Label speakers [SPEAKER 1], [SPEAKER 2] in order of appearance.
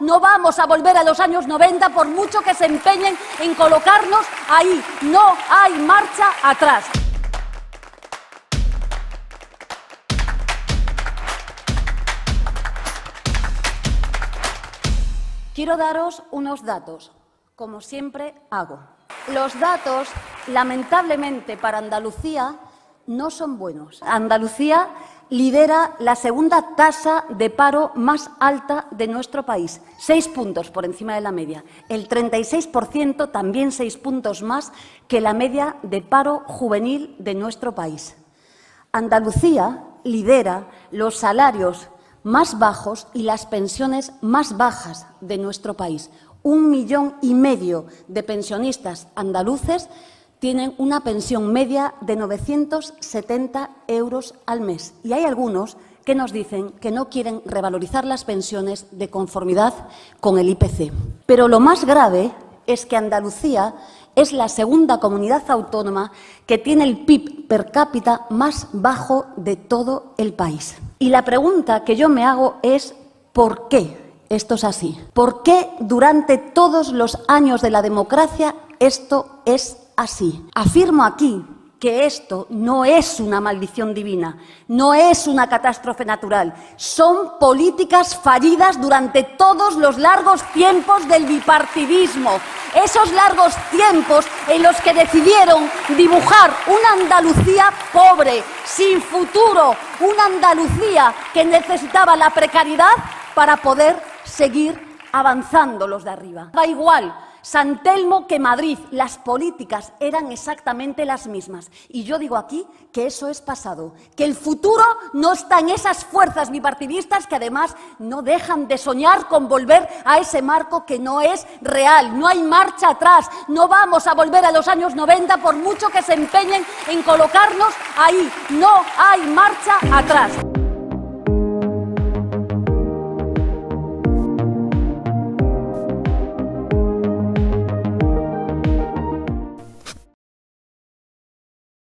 [SPEAKER 1] No vamos a volver a los años 90 por mucho que se empeñen en colocarnos ahí. No hay marcha atrás. Quiero daros unos datos, como siempre hago. Los datos, lamentablemente para Andalucía, no son buenos. Andalucía lidera la segunda tasa de paro más alta de nuestro país, seis puntos por encima de la media. El 36%, también seis puntos más que la media de paro juvenil de nuestro país. Andalucía lidera los salarios más bajos y las pensiones más bajas de nuestro país. Un millón y medio de pensionistas andaluces tienen una pensión media de 970 euros al mes. Y hay algunos que nos dicen que no quieren revalorizar las pensiones de conformidad con el IPC. Pero lo más grave es que Andalucía es la segunda comunidad autónoma que tiene el PIB per cápita más bajo de todo el país. Y la pregunta que yo me hago es ¿por qué esto es así? ¿Por qué durante todos los años de la democracia esto es así? Afirmo aquí que esto no es una maldición divina, no es una catástrofe natural, son políticas fallidas durante todos los largos tiempos del bipartidismo, esos largos tiempos en los que decidieron dibujar una Andalucía pobre, sin futuro, una Andalucía que necesitaba la precariedad para poder seguir avanzando los de arriba. Da igual San Telmo que Madrid, las políticas eran exactamente las mismas. Y yo digo aquí que eso es pasado, que el futuro no está en esas fuerzas bipartidistas que además no dejan de soñar con volver a ese marco que no es real. No hay marcha atrás, no vamos a volver a los años 90 por mucho que se empeñen en colocarnos ahí. No hay marcha atrás.